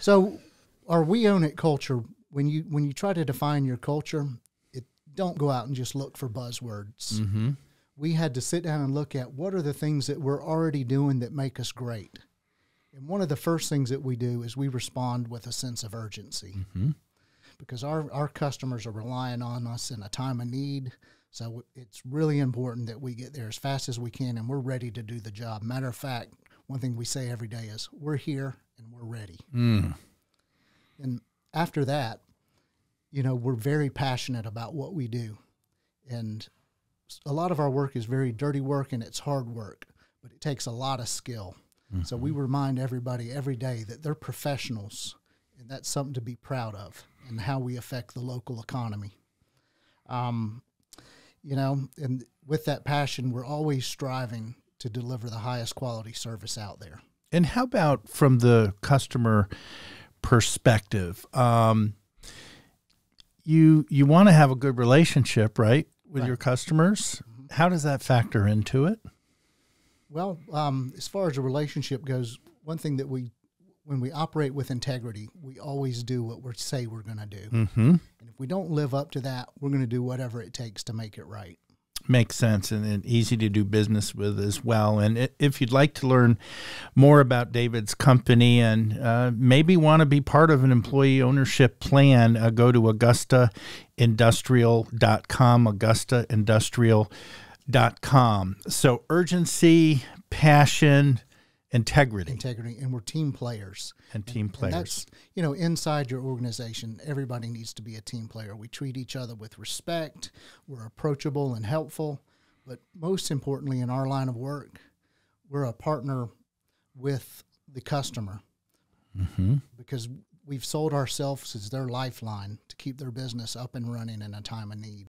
So, our we own it culture. When you when you try to define your culture, it don't go out and just look for buzzwords. Mm-hmm. We had to sit down and look at what are the things that we're already doing that make us great. And one of the first things that we do is we respond with a sense of urgency Mm-hmm. because our, our customers are relying on us in a time of need. So it's really important that we get there as fast as we can and we're ready to do the job. Matter of fact, one thing we say every day is we're here we're ready. Mm. And after that, you know, we're very passionate about what we do. And a lot of our work is very dirty work and it's hard work, but it takes a lot of skill. So we remind everybody every day that they're professionals and that's something to be proud of and how we affect the local economy. Um, you know, and with that passion, we're always striving to deliver the highest quality service out there. And how about from the customer perspective? Um, you you want to have a good relationship, right, with Right. your customers? How does that factor into it? Well, um, as far as a relationship goes, one thing that we, when we operate with integrity, we always do what we say we're going to do. Mm-hmm. And if we don't live up to that, we're going to do whatever it takes to make it right. Makes sense and, and easy to do business with as well. And if you'd like to learn more about David's company and uh, maybe want to be part of an employee ownership plan, uh, go to AugustaIndustrial.com, AugustaIndustrial.com. So urgency, passion, integrity, Integrity, and we're team players. and team And players. that's, you know, inside your organization, everybody needs to be a team player. We treat each other with respect, we're approachable and helpful. But most importantly, in our line of work, we're a partner with the customer Mm-hmm. because we've sold ourselves as their lifeline to keep their business up and running in a time of need.